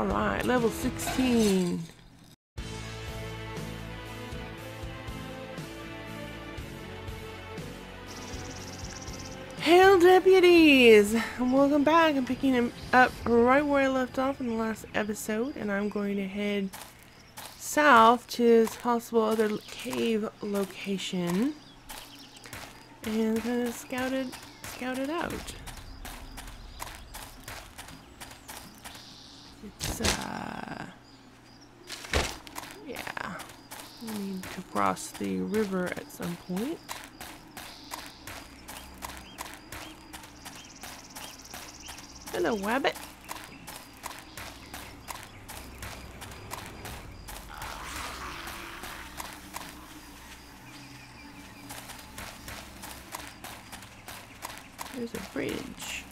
Alright, level 16. Hail deputies! Welcome back. I'm picking him up right where I left off in the last episode, and I'm going to head south to this possible other cave location and kind of scout it, scout it out. It's, uh, yeah, we need to cross the river at some point. Hello, Wabbit. There's a bridge.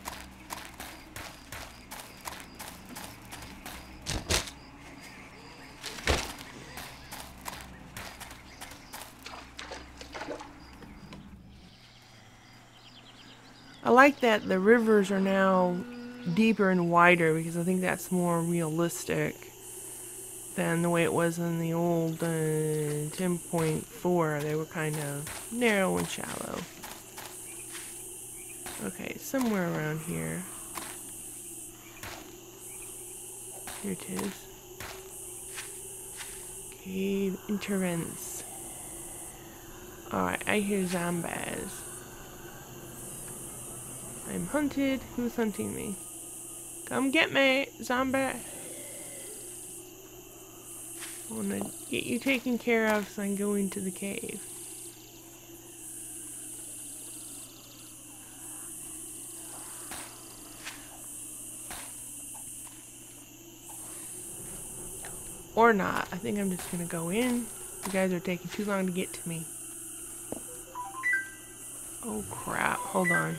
Like that the rivers are now deeper and wider because I think that's more realistic than the way it was in the old uh, 10.4. They were kind of narrow and shallow. Okay, somewhere around here. Here it is. Cave entrance. Alright, I hear zombies. I'm hunted. Who's hunting me? Come get me, zombie. I want to get you taken care of so I can go into the cave. Or not. I think I'm just going to go in. You guys are taking too long to get to me. Oh crap. Hold on.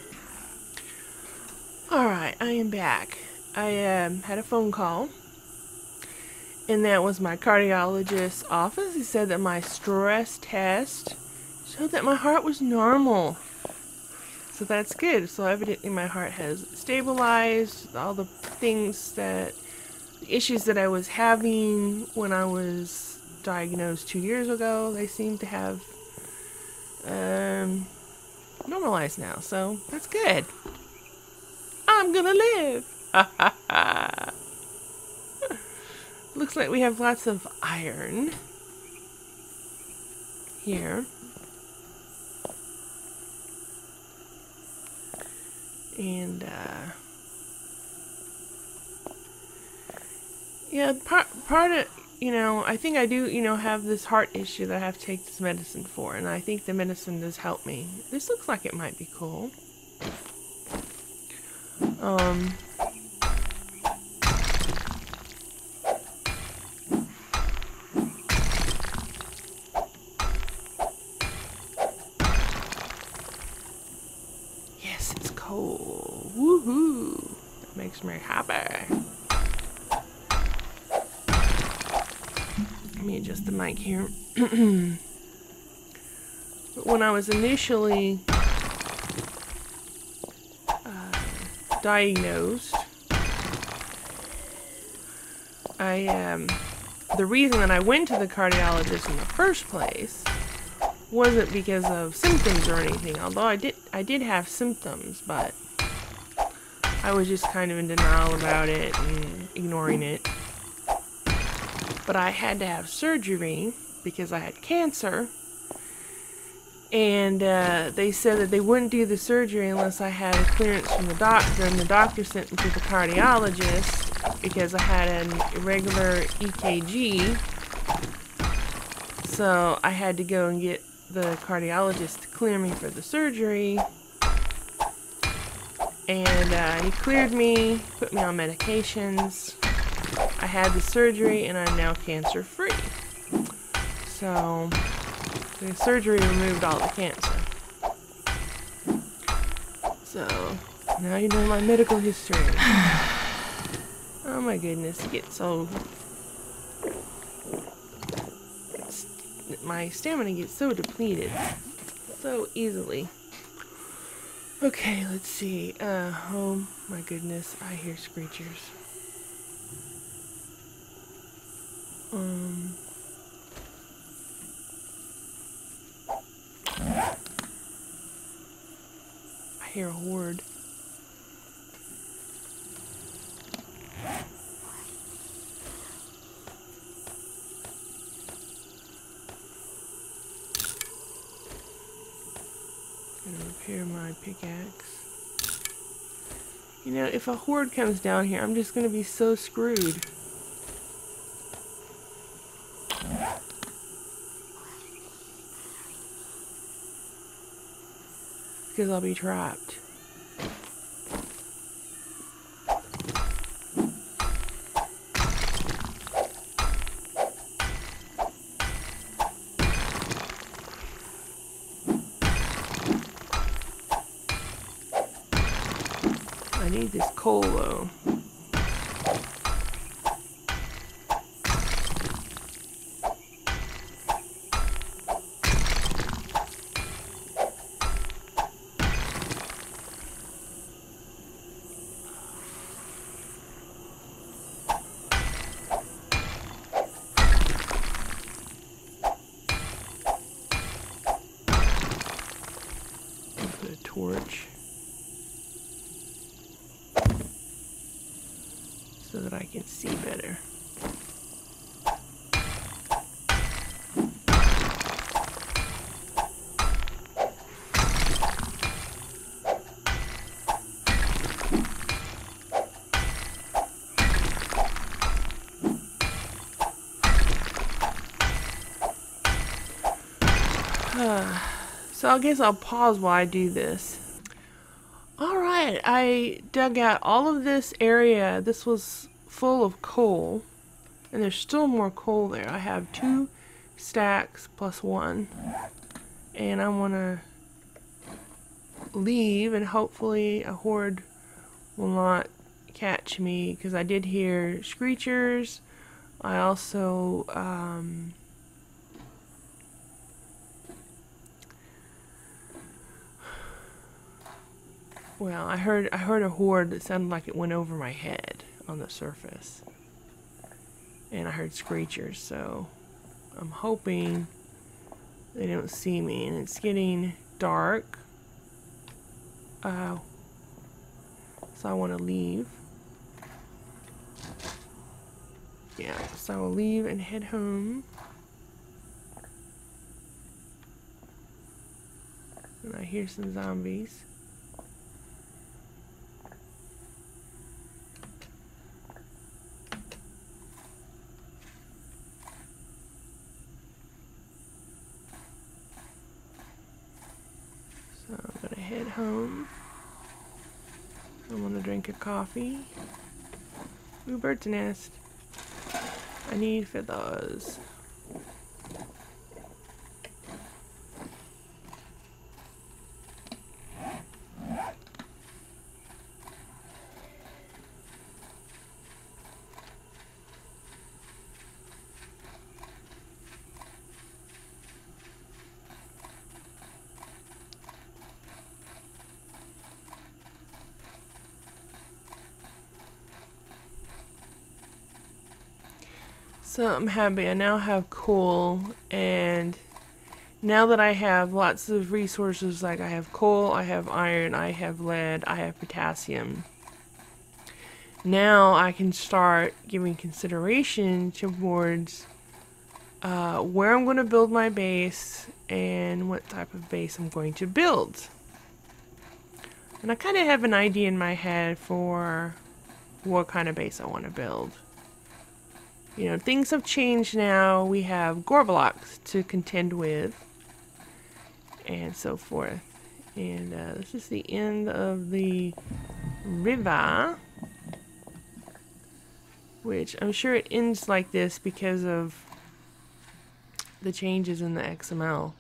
I am back. I um, had a phone call, and that was my cardiologist's office. He said that my stress test showed that my heart was normal. So that's good. So evidently my heart has stabilized. All the things that, the issues that I was having when I was diagnosed two years ago, they seem to have um, normalized now. So that's good. I'm gonna live. Looks like we have lots of iron here. And, uh, yeah, part, part of, you know, I think I do, you know, have this heart issue that I have to take this medicine for, and I think the medicine does help me. This looks like it might be cool. Um, yes, it's cold. Woohoo! That makes me happy. Let me adjust the mic here. when I was initially diagnosed, I um, the reason that I went to the cardiologist in the first place wasn't because of symptoms or anything. Although I did I did have symptoms, but I was just kind of in denial about it and ignoring it. But I had to have surgery because I had cancer and uh, they said that they wouldn't do the surgery unless I had a clearance from the doctor, and the doctor sent me to the cardiologist because I had an irregular EKG. So I had to go and get the cardiologist to clear me for the surgery. And uh, he cleared me, put me on medications. I had the surgery, and I'm now cancer free. So the surgery removed all the cancer. So, now you know my medical history. oh my goodness, it gets so... my stamina gets so depleted so easily. Okay, let's see. Uh, oh my goodness, I hear screechers. Um, A horde. Gonna repair my pickaxe. You know, if a horde comes down here, I'm just gonna be so screwed. Because I'll be trapped. I need this coal though. So I guess I'll pause while I do this. Alright, I dug out all of this area. This was full of coal. And there's still more coal there. I have two stacks plus one. And I want to leave and hopefully a horde will not catch me because I did hear screechers. I also um, Well, I heard I heard a horde that sounded like it went over my head on the surface. And I heard screechers, so I'm hoping they don't see me. And it's getting dark. Uh, so I want to leave. Yeah, so I will leave and head home. And I hear some zombies. So I'm gonna head home. I'm gonna drink a coffee. Ooh, bird's nest. I need feathers. So I'm happy. I now have coal, and now that I have lots of resources, like I have coal, I have iron, I have lead, I have potassium. Now I can start giving consideration towards uh, where I'm going to build my base and what type of base I'm going to build. And I kind of have an idea in my head for what kind of base I want to build. You know, things have changed now. We have gore blocks to contend with and so forth. And uh, this is the end of the river. Which I'm sure it ends like this because of the changes in the XML.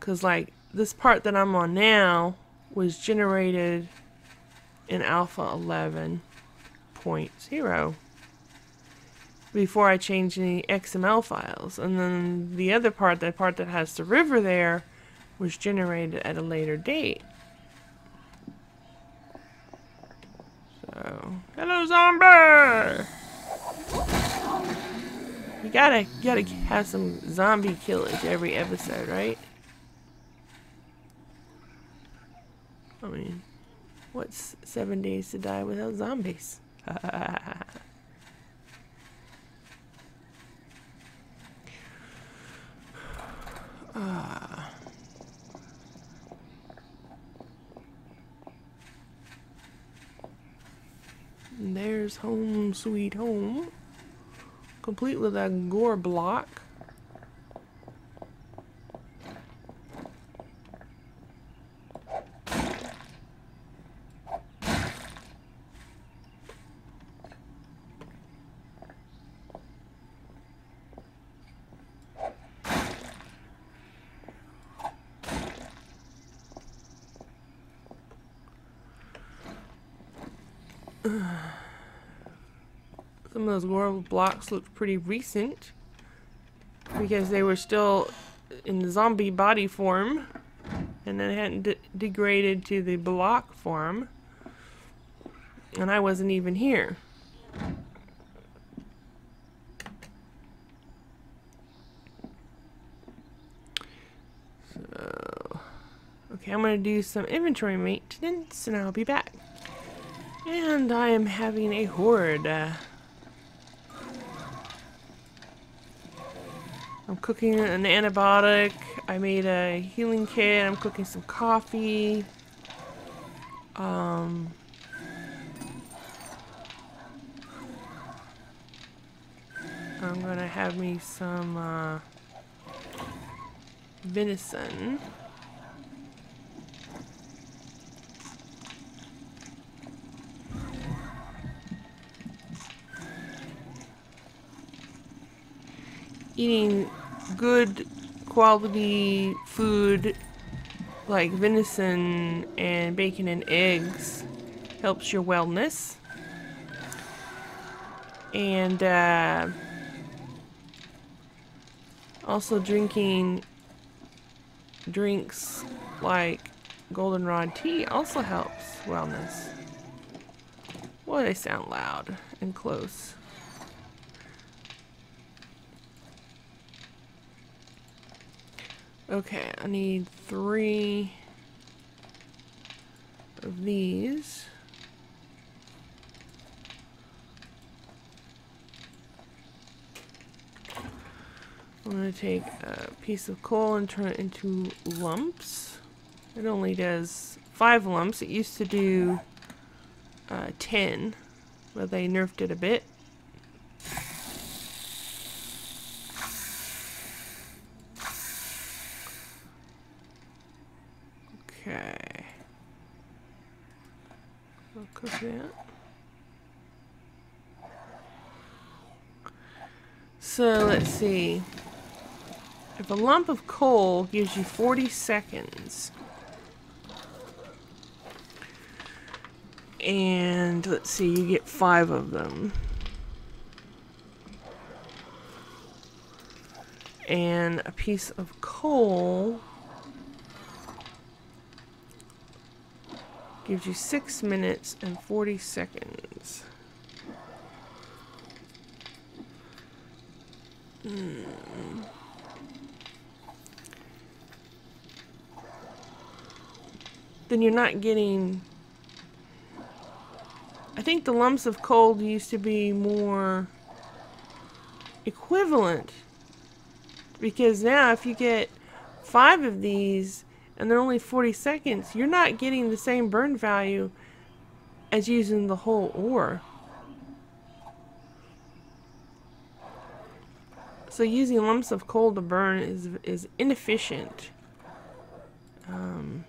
Because, like, this part that I'm on now was generated in Alpha 11.0 before I change any XML files. And then the other part, that part that has the river there, was generated at a later date. So, hello zombie! You gotta, you gotta have some zombie killage every episode, right? I mean, what's seven days to die without zombies? There's home sweet home. Complete with a gore block. Some of those world blocks look pretty recent because they were still in the zombie body form and then hadn't de degraded to the block form and I wasn't even here. So, okay, I'm going to do some inventory maintenance and I'll be back. And I am having a horde. Uh, I'm cooking an antibiotic. I made a healing kit. I'm cooking some coffee. Um, I'm gonna have me some uh, venison. Eating good quality food like venison and bacon and eggs helps your wellness. And uh, also drinking drinks like goldenrod tea also helps wellness. Boy, they sound loud and close. Okay, I need three of these. I'm going to take a piece of coal and turn it into lumps. It only does five lumps. It used to do uh, ten, but they nerfed it a bit. Okay. I'll cook that. So let's see. If a lump of coal gives you 40 seconds, and let's see, you get five of them. And a piece of coal Gives you 6 minutes and 40 seconds. Hmm. Then you're not getting... I think the lumps of coal used to be more equivalent. Because now if you get five of these and they're only 40 seconds, you're not getting the same burn value as using the whole ore. So using lumps of coal to burn is, is inefficient. Um,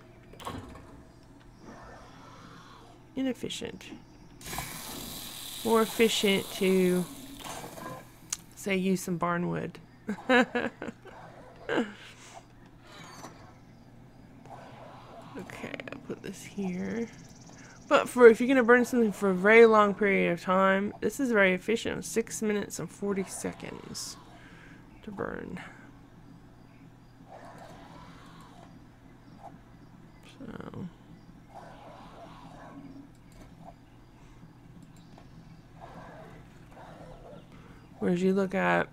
inefficient. More efficient to, say, use some barn wood. Okay, I'll put this here. But for if you're going to burn something for a very long period of time, this is very efficient. 6 minutes and 40 seconds to burn. So... Whereas you look at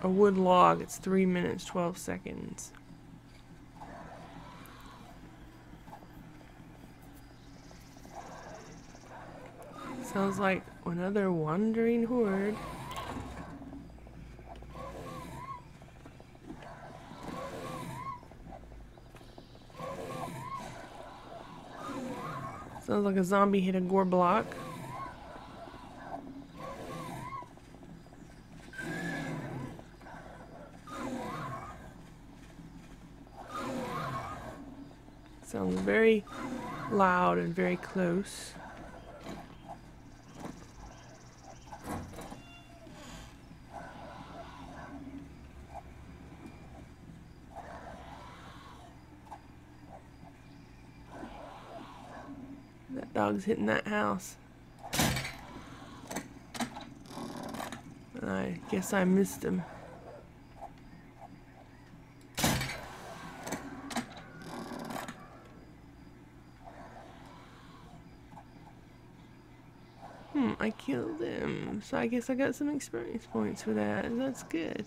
a wood log, it's 3 minutes 12 seconds. Sounds like another wandering horde. Sounds like a zombie hit a gore block. Sounds very loud and very close. Dog's hitting that house. I guess I missed him. Hmm, I killed him. So I guess I got some experience points for that. That's good.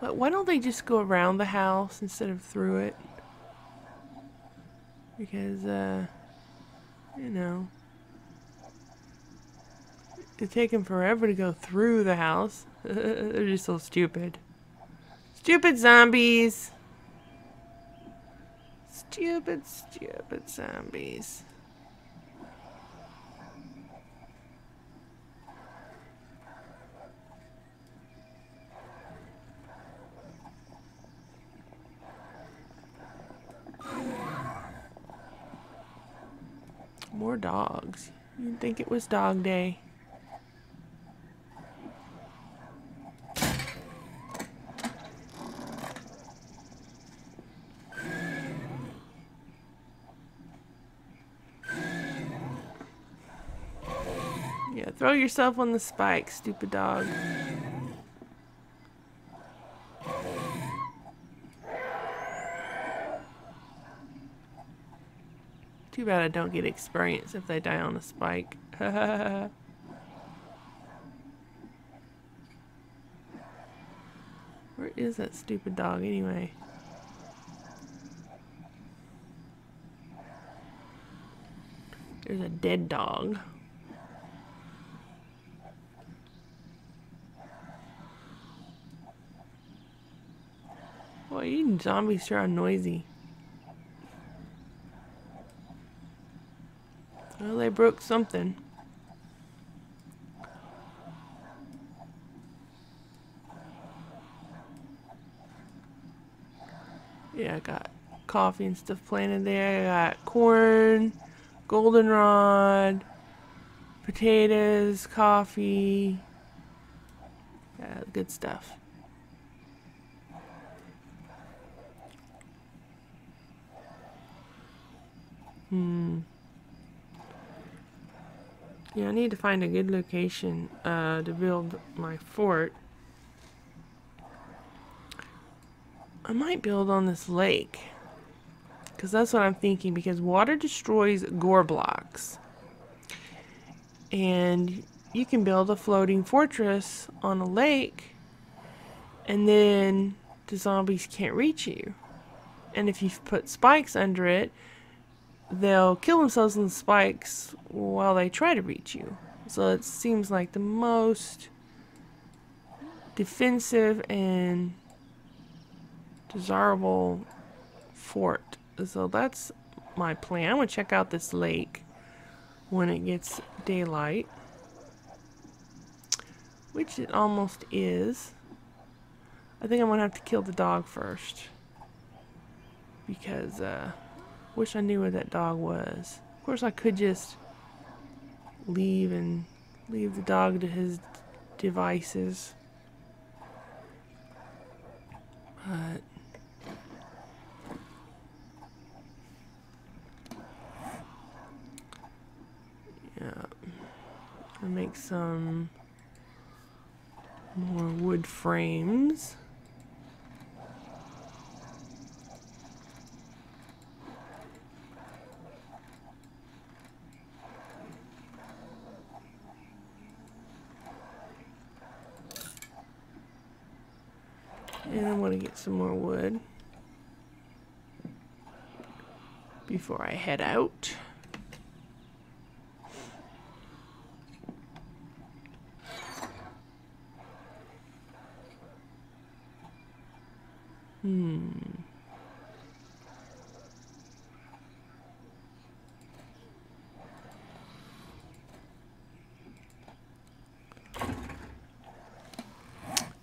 But why don't they just go around the house instead of through it? Because, uh, you know, it take them forever to go through the house. They're just so stupid. Stupid zombies! Stupid, stupid zombies. More think it was dog day. Yeah, throw yourself on the spike, stupid dog. Too bad I don't get experience if they die on a spike. Where is that stupid dog anyway? There's a dead dog. Boy, eating zombies sure are noisy. Well, they broke something. Yeah, I got coffee and stuff planted there. I got corn, goldenrod, potatoes, coffee. Yeah, good stuff. Hmm. Yeah, I need to find a good location uh, to build my fort. I might build on this lake. Because that's what I'm thinking. Because water destroys gore blocks. And you can build a floating fortress on a lake. And then the zombies can't reach you. And if you put spikes under it, they'll kill themselves in the spikes while they try to reach you. So it seems like the most defensive and desirable fort. So that's my plan. I'm going to check out this lake when it gets daylight. Which it almost is. I think I'm going to have to kill the dog first. Because, uh... Wish I knew where that dog was. Of course, I could just leave and leave the dog to his devices. But yeah, I'll make some more wood frames. And I want to get some more wood before I head out. Hmm.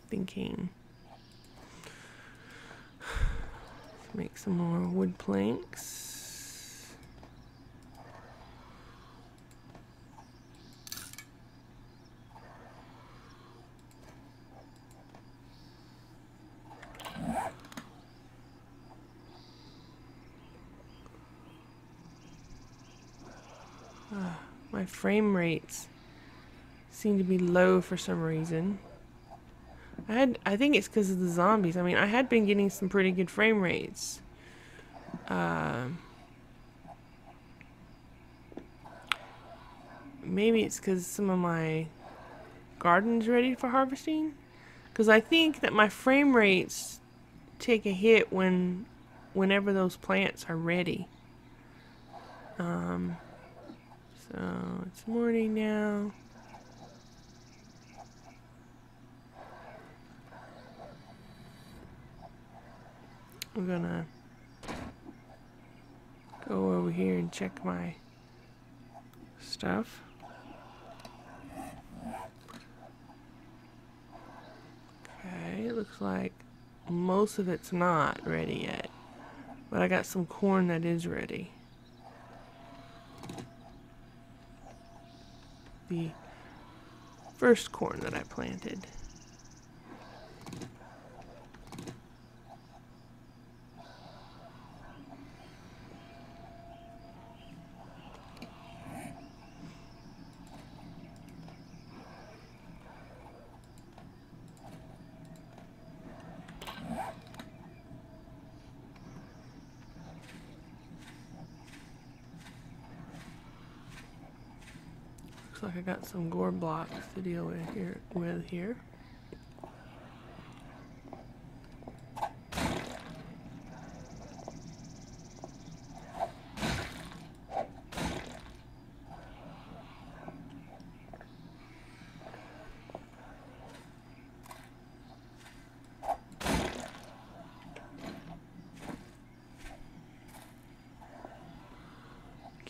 Thinking. Let's make some more wood planks. Ah, my frame rates seem to be low for some reason. I had I think it's because of the zombies. I mean, I had been getting some pretty good frame rates. Um, maybe it's because some of my garden's ready for harvesting. Because I think that my frame rates take a hit when whenever those plants are ready. Um, so it's morning now. We're gonna go over here and check my stuff. Okay, it looks like most of it's not ready yet. But I got some corn that is ready. The first corn that I planted. Looks like I some gore blocks to deal with here. With here.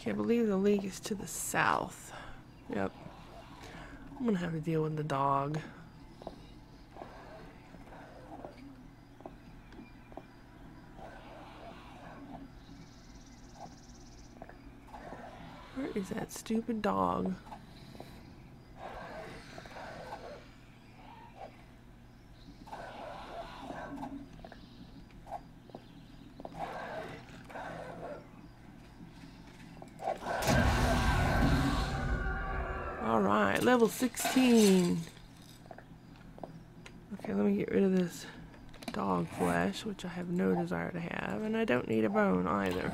I believe the leak is to the south. Yep. I'm gonna have to deal with the dog. Where is that stupid dog? Alright, level 16. Okay, let me get rid of this dog flesh, which I have no desire to have, and I don't need a bone either.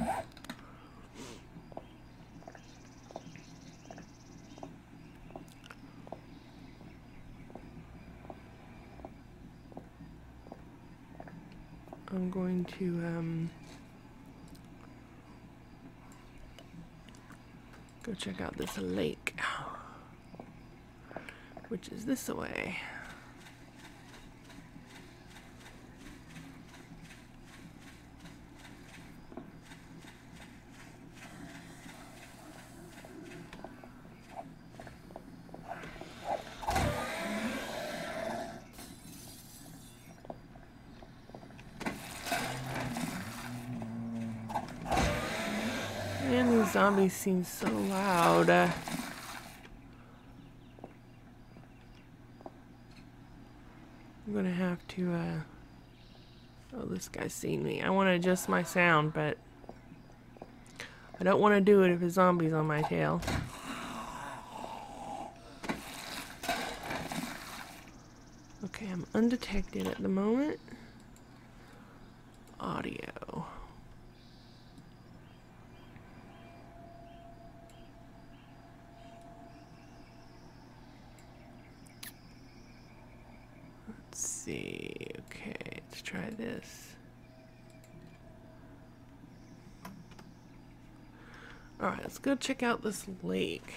I'm going to, um, go check out this lake, which is this way. These zombies seem so loud. to, uh... Oh, this guy's seen me. I want to adjust my sound, but... I don't want to do it if a zombie's on my tail. Okay, I'm undetected at the moment. See. Okay, let's try this. Alright, let's go check out this lake.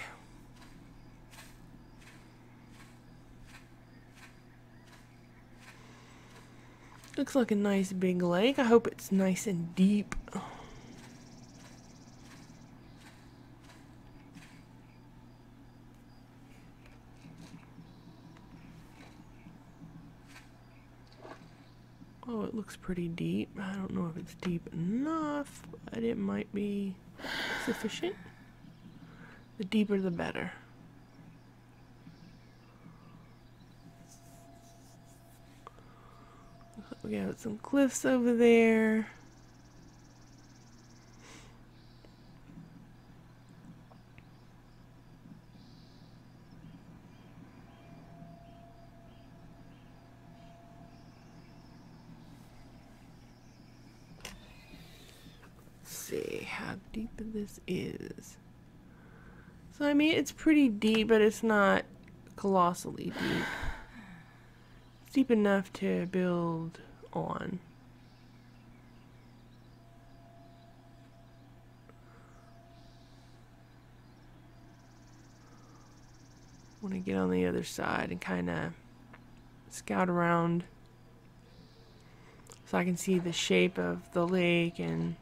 Looks like a nice big lake. I hope it's nice and deep. Oh, it looks pretty deep. I don't know if it's deep enough, but it might be sufficient. The deeper the better. We got some cliffs over there. Let's see how deep this is. So I mean it's pretty deep, but it's not colossally deep. It's deep enough to build on. Want to get on the other side and kind of scout around so I can see the shape of the lake and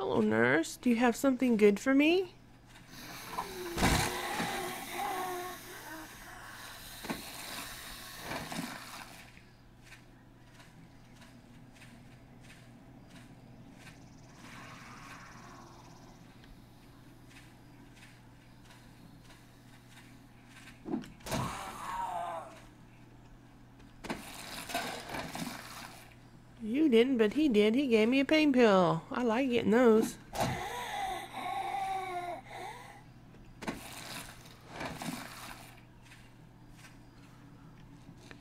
Hello, nurse. Do you have something good for me? You didn't, but he did. He gave me a pain pill. I like getting those.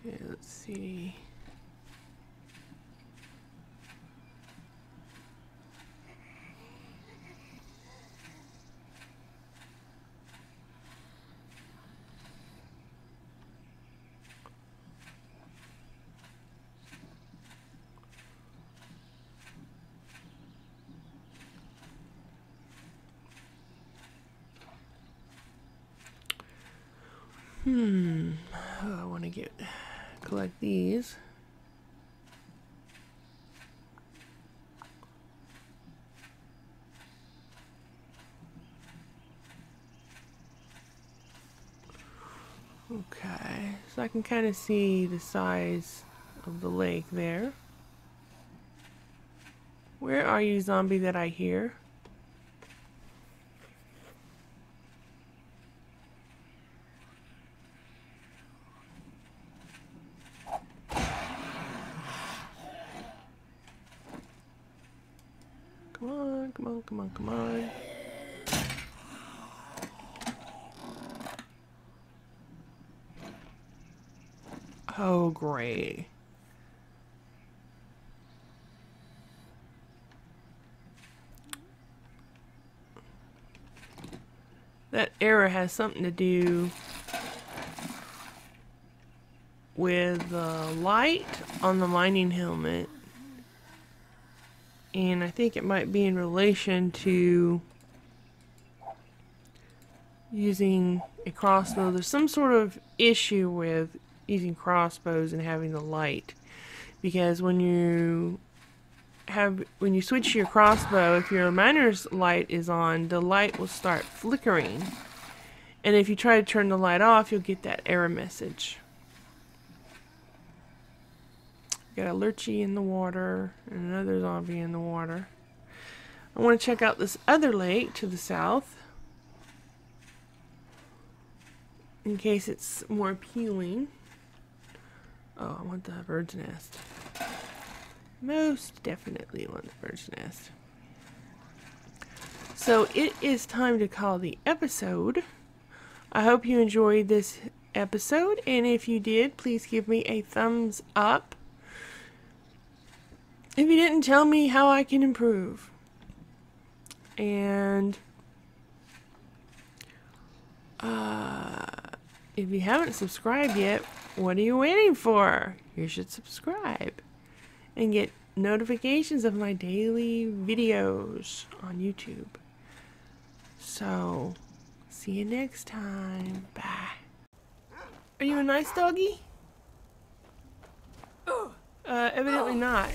Okay, let's see. Hmm. Oh, I want to get collect these. Okay, so I can kind of see the size of the lake there. Where are you, zombie that I hear? Come on, come on, come on, come on. Oh, great. That error has something to do with the light on the mining helmet. And I think it might be in relation to using a crossbow. There's some sort of issue with using crossbows and having the light. Because when you have when you switch your crossbow, if your miner's light is on, the light will start flickering. And if you try to turn the light off, you'll get that error message. Got a lurchy in the water and another zombie in the water. I want to check out this other lake to the south. In case it's more appealing. Oh, I want the bird's nest. Most definitely on the bird's nest. So it is time to call the episode. I hope you enjoyed this episode, and if you did, please give me a thumbs up. If you didn't, tell me how I can improve. And uh, if you haven't subscribed yet, what are you waiting for? You should subscribe and get notifications of my daily videos on YouTube. So, see you next time. Bye. Are you a nice doggy? Uh, evidently not.